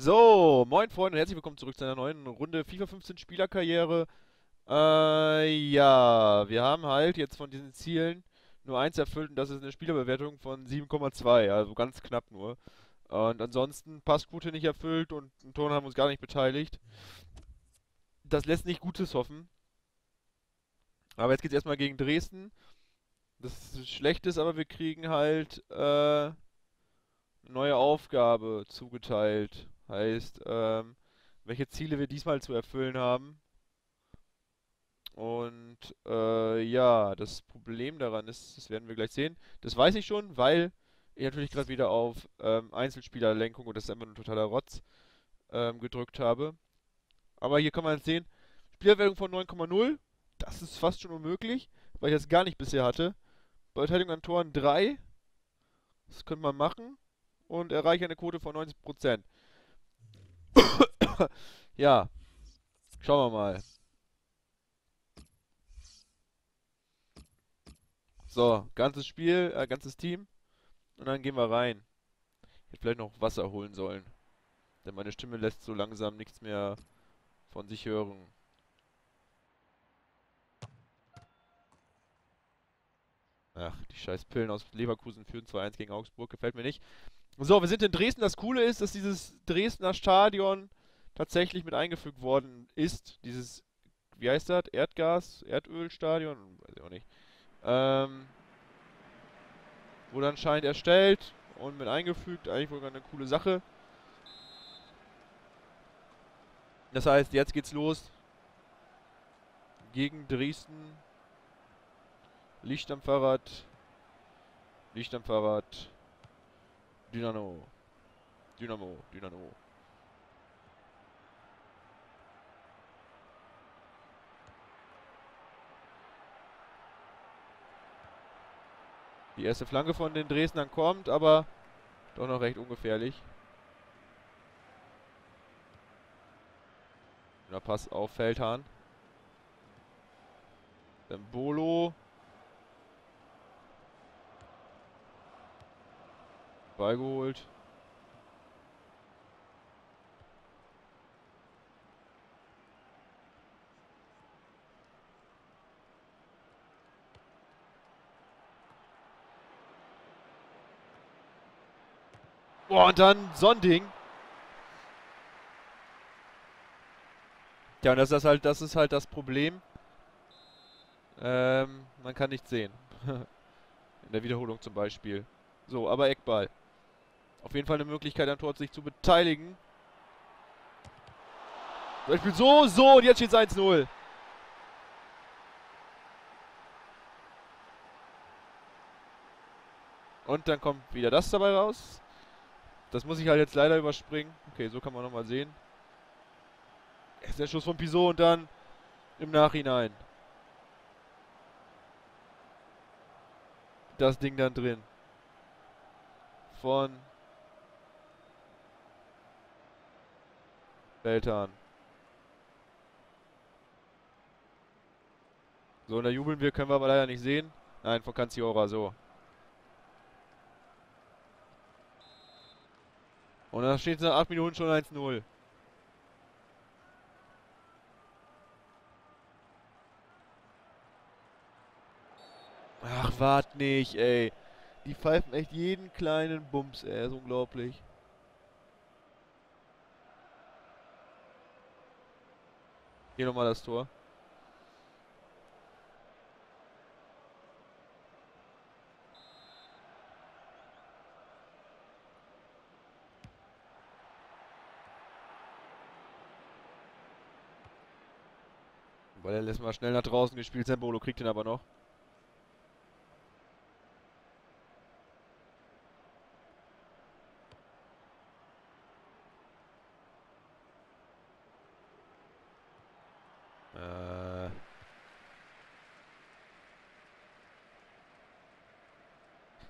So, moin Freunde und herzlich willkommen zurück zu einer neuen Runde FIFA 15 Spielerkarriere. Äh, ja, wir haben halt jetzt von diesen Zielen nur eins erfüllt und das ist eine Spielerbewertung von 7,2, also ganz knapp nur. Und ansonsten Passquote nicht erfüllt und ein Ton haben wir uns gar nicht beteiligt. Das lässt nicht Gutes hoffen. Aber jetzt geht es erstmal gegen Dresden. Das ist Schlechtes, aber wir kriegen halt äh, eine neue Aufgabe zugeteilt. Heißt, ähm, welche Ziele wir diesmal zu erfüllen haben. Und äh, ja, das Problem daran ist, das werden wir gleich sehen. Das weiß ich schon, weil ich natürlich gerade wieder auf ähm, Einzelspielerlenkung und das ist einfach ein totaler Rotz ähm, gedrückt habe. Aber hier kann man sehen, Spielerwertung von 9,0. Das ist fast schon unmöglich, weil ich das gar nicht bisher hatte. Beteiligung an Toren 3. Das könnte man machen. Und erreiche eine Quote von 90%. ja. Schauen wir mal. So, ganzes Spiel, äh, ganzes Team. Und dann gehen wir rein. Ich hätte vielleicht noch Wasser holen sollen. Denn meine Stimme lässt so langsam nichts mehr von sich hören. Ach, die scheiß Pillen aus Leverkusen führen 2-1 gegen Augsburg. Gefällt mir nicht. So, wir sind in Dresden. Das Coole ist, dass dieses Dresdner Stadion tatsächlich mit eingefügt worden ist. Dieses, wie heißt das? Erdgas, Erdölstadion? Weiß ich auch nicht. Ähm, wurde anscheinend erstellt und mit eingefügt. Eigentlich wohl eine coole Sache. Das heißt, jetzt geht's los. Gegen Dresden. Licht am Fahrrad. Licht am Fahrrad. Dynamo. Dynamo. Dynamo. Die erste Flanke von den Dresdnern kommt, aber doch noch recht ungefährlich. Der Pass auf Feldhahn. Dann Bolo. Ball geholt. Boah, und dann Sonding. Ja, und das ist halt, das ist halt das Problem. Ähm, man kann nichts sehen. In der Wiederholung zum Beispiel. So, aber Eckball. Auf jeden Fall eine Möglichkeit, am Tor sich zu beteiligen. Zum Beispiel so, so, und jetzt steht es 1-0. Und dann kommt wieder das dabei raus. Das muss ich halt jetzt leider überspringen. Okay, so kann man nochmal sehen. Ist der Schuss von Pisot und dann im Nachhinein. Das Ding dann drin. Von Beltan. So, und da jubeln wir, können wir aber leider nicht sehen. Nein, von Canciora, so. Und dann steht es nach 8 Minuten schon 1-0. Ach, wart nicht, ey. Die pfeifen echt jeden kleinen Bums, ey. ist unglaublich. Hier nochmal das Tor. Weil er lässt mal schnell nach draußen gespielt. Sembolo kriegt ihn aber noch.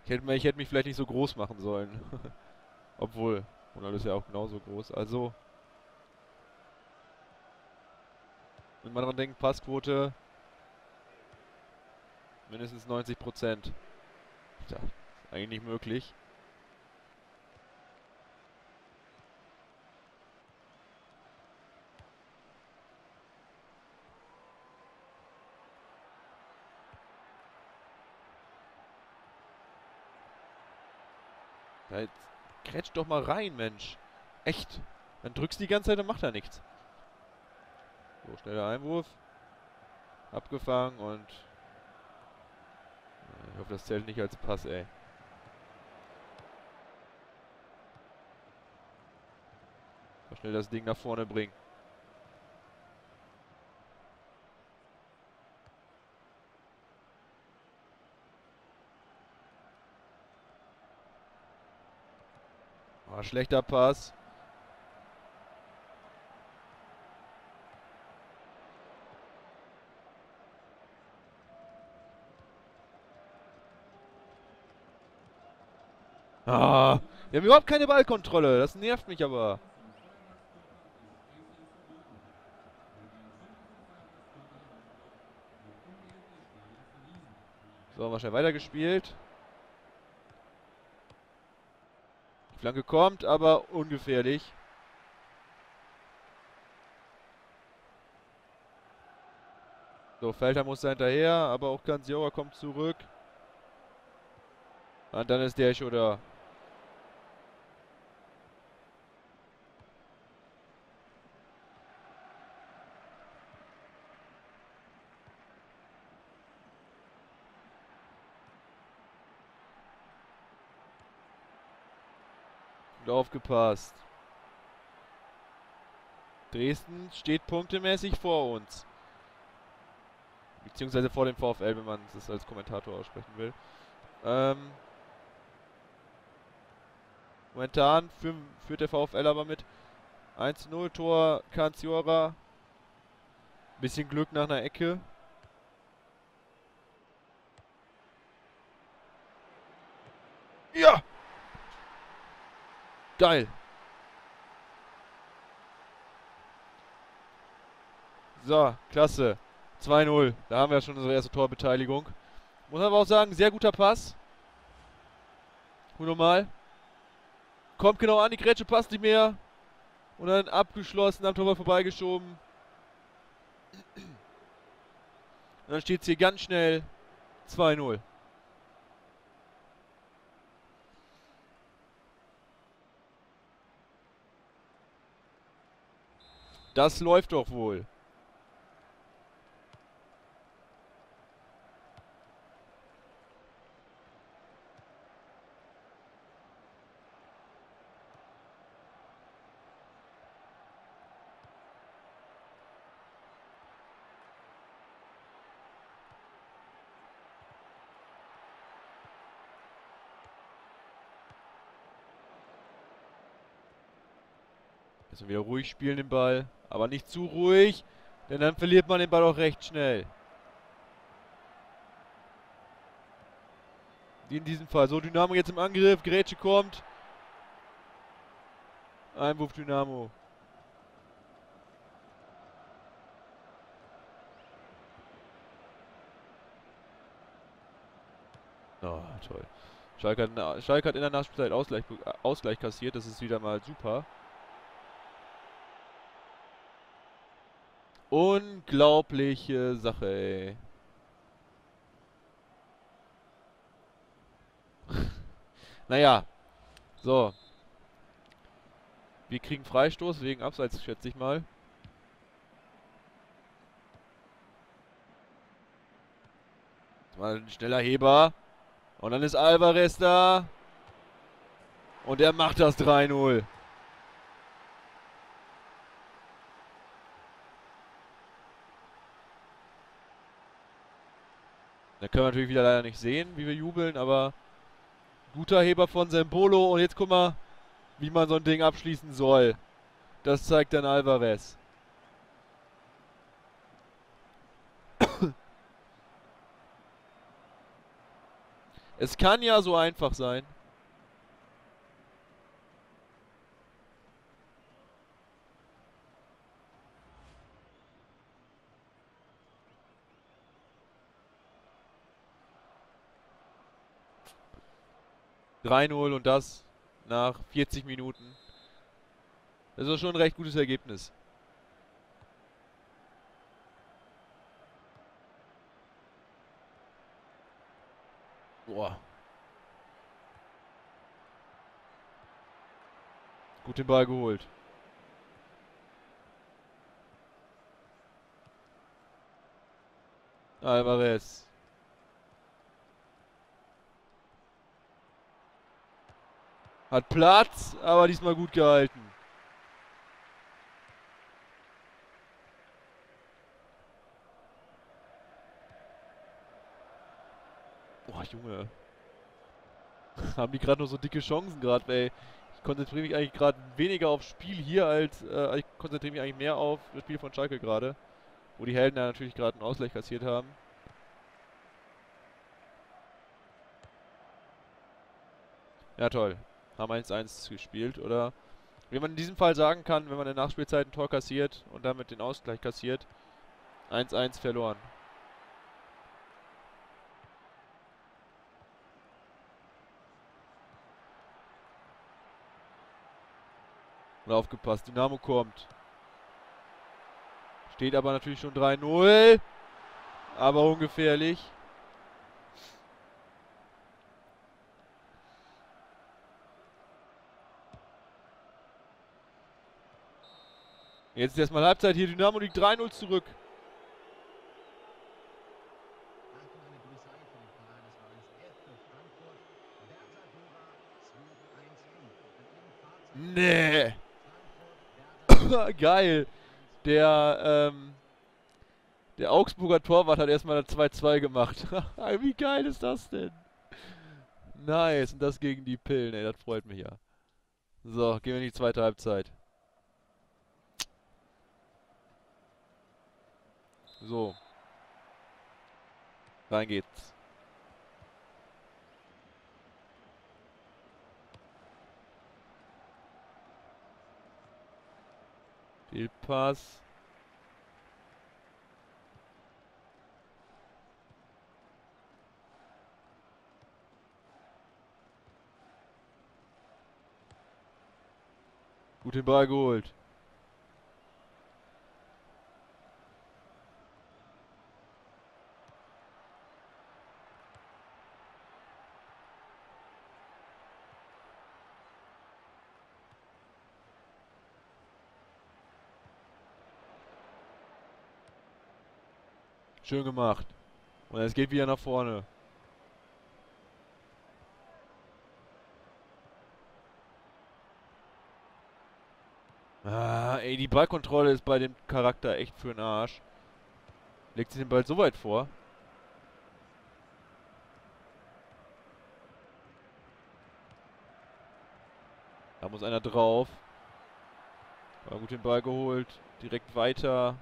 Ich hätte, ich hätte mich vielleicht nicht so groß machen sollen. Obwohl, Ronaldo ist ja auch genauso groß. Also, Wenn man dran denkt, Passquote mindestens 90 Prozent. Ja, eigentlich nicht möglich. Jetzt grätsch doch mal rein, Mensch. Echt. Dann drückst du die ganze Zeit, dann macht er nichts. So, schneller Einwurf. Abgefangen und... Ich hoffe, das zählt nicht als Pass, ey. Mal schnell das Ding nach vorne bringen. Oh, schlechter Pass. Ah, wir haben überhaupt keine Ballkontrolle. Das nervt mich aber. So, schnell weitergespielt. Die Flanke kommt, aber ungefährlich. So, Felter muss da hinterher, aber auch Kanziora kommt zurück. Und dann ist der schon da. Aufgepasst. Dresden steht punktemäßig vor uns. Beziehungsweise vor dem VfL, wenn man es als Kommentator aussprechen will. Ähm, momentan für, führt der VfL aber mit 1-0 Tor Kanziora. Bisschen Glück nach einer Ecke. Ja! Geil. So, klasse. 2-0. Da haben wir schon unsere erste Torbeteiligung. Muss aber auch sagen, sehr guter Pass. Normal. Kommt genau an, die Grätsche passt nicht mehr. Und dann abgeschlossen, am Tor vorbeigeschoben. Und dann steht es hier ganz schnell 2-0. Das läuft doch wohl. Müssen wieder ruhig spielen den Ball. Aber nicht zu ruhig, denn dann verliert man den Ball auch recht schnell. In diesem Fall. So, Dynamo jetzt im Angriff. Grätsche kommt. Einwurf Dynamo. Oh, toll. Schalke hat, in der Nachspielzeit Ausgleich, Ausgleich kassiert. Das ist wieder mal super. Unglaubliche Sache, ey. naja. So. Wir kriegen Freistoß wegen Abseits, schätze ich mal. Mal ein schneller Heber. Und dann ist Alvarez da. Und er macht das 3-0. Da können wir natürlich wieder leider nicht sehen, wie wir jubeln, aber guter Heber von Sembolo. Und jetzt guck mal, wie man so ein Ding abschließen soll. Das zeigt dann Alvarez. es kann ja so einfach sein. 3-0 und das nach 40 Minuten. Das ist schon ein recht gutes Ergebnis. Boah. Gut den Ball geholt. Alvarez. Hat Platz, aber diesmal gut gehalten. Boah, Junge. Haben die gerade nur so dicke Chancen gerade, ey. Ich konzentriere mich eigentlich gerade weniger aufs Spiel hier, als äh, ich konzentriere mich eigentlich mehr auf das Spiel von Schalke gerade. Wo die Helden ja natürlich gerade einen Ausgleich kassiert haben. Ja, toll. Haben 1-1 gespielt, oder? Wie man in diesem Fall sagen kann, wenn man in der Nachspielzeit ein Tor kassiert und damit den Ausgleich kassiert, 1-1 verloren. Und aufgepasst, Dynamo kommt. Steht aber natürlich schon 3-0. Aber ungefährlich. Jetzt ist erstmal Halbzeit hier. Dynamo liegt 3-0 zurück. Nee. Geil. Der, ähm, der Augsburger Torwart hat erstmal 2-2 gemacht. Wie geil ist das denn? Nice. Und das gegen die Pillen, ey. Das freut mich ja. So, gehen wir in die zweite Halbzeit. So. Rein geht's. Fehlpass. Gut den Ball geholt. Schön gemacht. Und es geht wieder nach vorne. Ah, ey, die Ballkontrolle ist bei dem Charakter echt für den Arsch. Legt sich den Ball so weit vor. Da muss einer drauf. War gut den Ball geholt. Direkt weiter.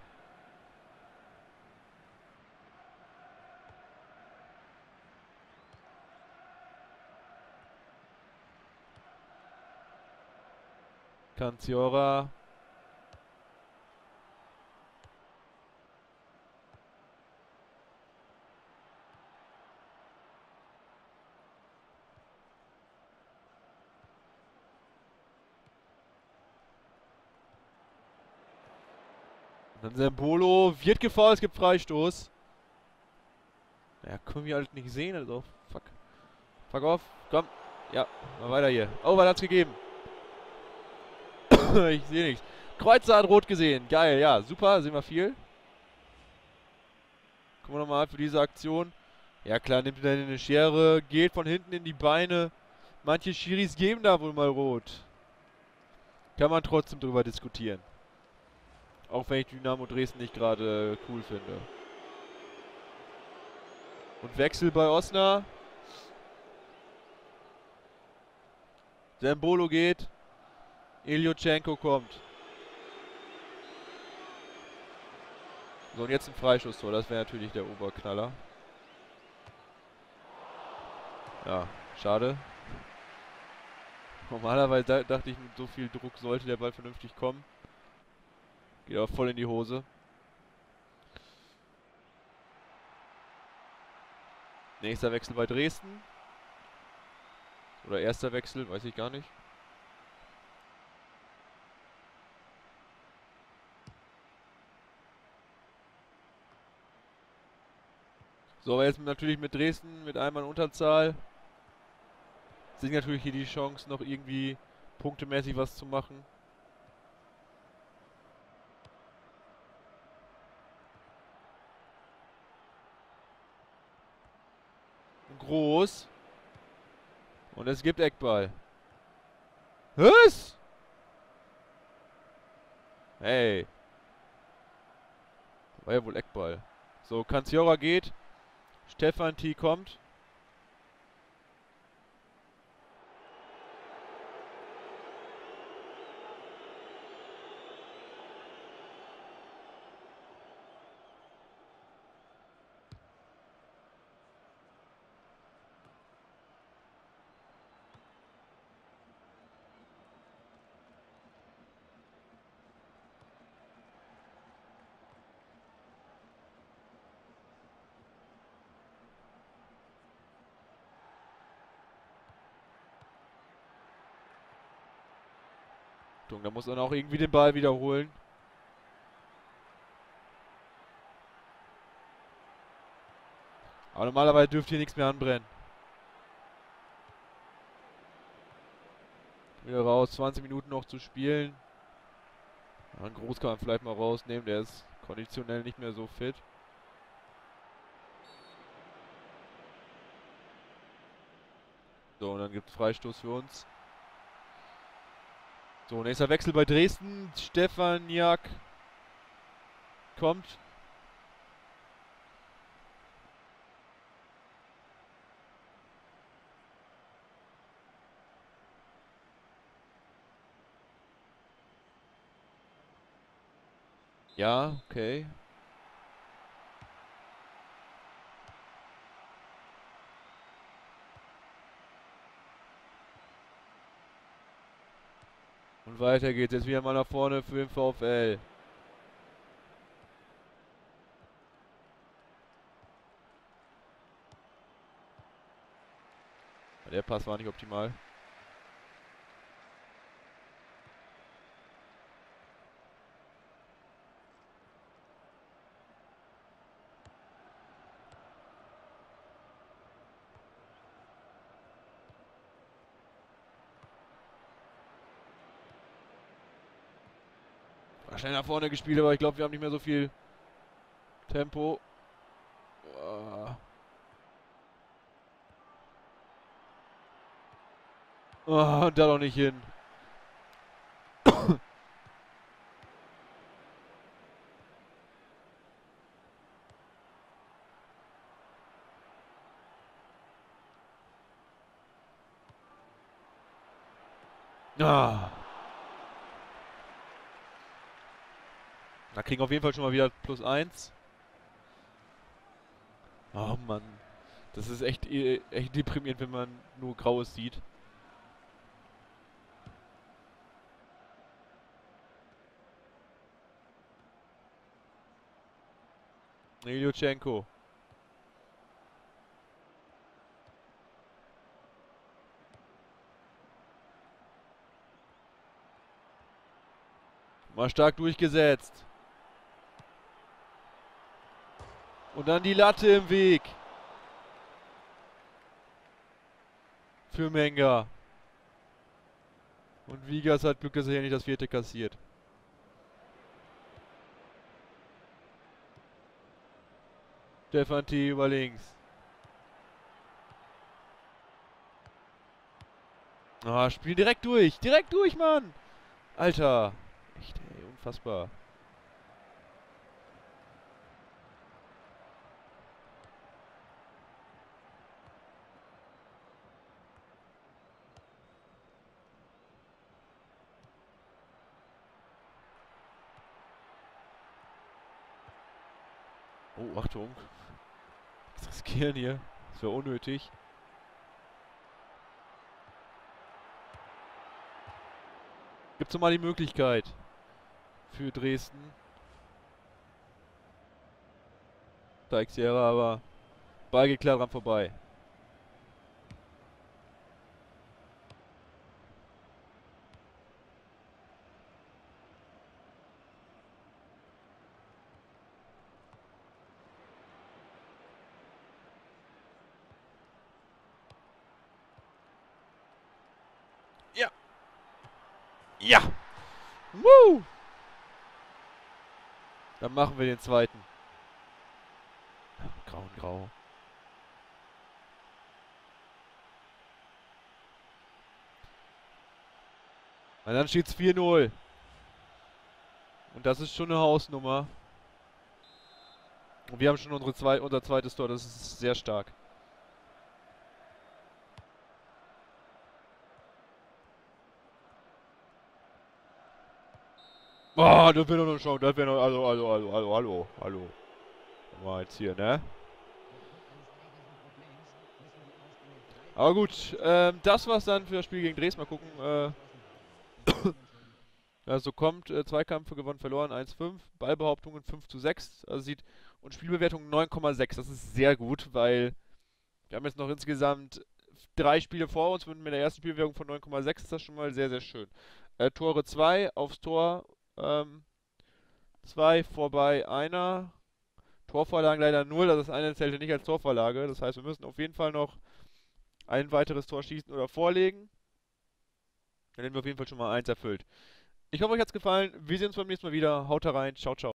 Canciora. Dann Sembolo wird gefault, es gibt Freistoß. Ja, können wir halt nicht sehen, also fuck. Fuck off, komm. Ja, mal weiter hier. Oh, was hat's gegeben? ich sehe nichts. Kreuzer hat rot gesehen. Geil, ja, super, sehen wir viel. Gucken wir nochmal für diese Aktion. Ja klar, nimmt er eine Schere, geht von hinten in die Beine. Manche Schiris geben da wohl mal rot. Kann man trotzdem drüber diskutieren. Auch wenn ich Dynamo Dresden nicht gerade cool finde. Und Wechsel bei Osna. Sembolo geht. Ilyuchenko kommt. So, und jetzt ein Freischusstor. Das wäre natürlich der Oberknaller. Ja, schade. Normalerweise dachte ich, mit so viel Druck sollte der Ball vernünftig kommen. Geht aber voll in die Hose. Nächster Wechsel bei Dresden. Oder erster Wechsel, weiß ich gar nicht. So, aber jetzt natürlich mit Dresden, mit einmal Unterzahl, sind natürlich hier die Chance, noch irgendwie punktemäßig was zu machen. Groß. Und es gibt Eckball. Was? Hey. War ja wohl Eckball. So, Kanziora geht. Stefan T. kommt. Achtung, da muss man auch irgendwie den Ball wiederholen. Aber normalerweise dürfte hier nichts mehr anbrennen. Wieder raus, 20 Minuten noch zu spielen. Ein Groß kann man vielleicht mal rausnehmen, der ist konditionell nicht mehr so fit. So, und dann gibt es Freistoß für uns. So, nächster Wechsel bei Dresden. Stefaniak kommt. Ja, okay. Und weiter geht's jetzt wieder mal nach vorne für den VfL. Der Pass war nicht optimal. Schnell nach vorne gespielt, aber ich glaube, wir haben nicht mehr so viel Tempo. Oh, und da noch nicht hin. ah. Da kriegen auf jeden Fall schon mal wieder plus eins. Oh Mann. Das ist echt, äh, echt deprimierend, wenn man nur Graues sieht. Ilyuchenko. Mal stark durchgesetzt. Und dann die Latte im Weg. Für Menga. Und Vigas hat Glück, dass er hier nicht das vierte kassiert. Stefan T. über links. Ah, spiel direkt durch. Direkt durch, Mann. Alter. Echt, ey, unfassbar. Oh, Achtung. Was riskieren hier? Das wäre unnötig. Gibt es mal die Möglichkeit für Dresden. Teixeira, aber Ball geht klar dran vorbei. Ja! Woo! Dann machen wir den zweiten. Grau und grau. Und dann steht es 4-0. Und das ist schon eine Hausnummer. Und wir haben schon unsere zwei, unser zweites Tor. Das ist sehr stark. Oh, das wäre doch schon. Das wäre noch. Also, also, also, also, hallo, hallo. Mal jetzt hier, ne? Aber gut, ähm, das war's dann für das Spiel gegen Dresden. Mal gucken, äh, also kommt, äh, Zweikämpfe gewonnen, verloren, 1-5, Ballbehauptungen 5 zu 6, also sieht, und Spielbewertung 9,6, das ist sehr gut, weil wir haben jetzt noch insgesamt drei Spiele vor uns, mit der ersten Spielbewertung von 9,6 ist das schon mal sehr, sehr schön. Äh, Tore 2, aufs Tor ähm, 2, vorbei einer, Torvorlagen leider 0, also das eine zählte nicht als Torvorlage, das heißt, wir müssen auf jeden Fall noch ein weiteres Tor schießen oder vorlegen. Dann hätten wir auf jeden Fall schon mal eins erfüllt. Ich hoffe, euch hat es gefallen. Wir sehen uns beim nächsten Mal wieder. Haut rein. Ciao, ciao.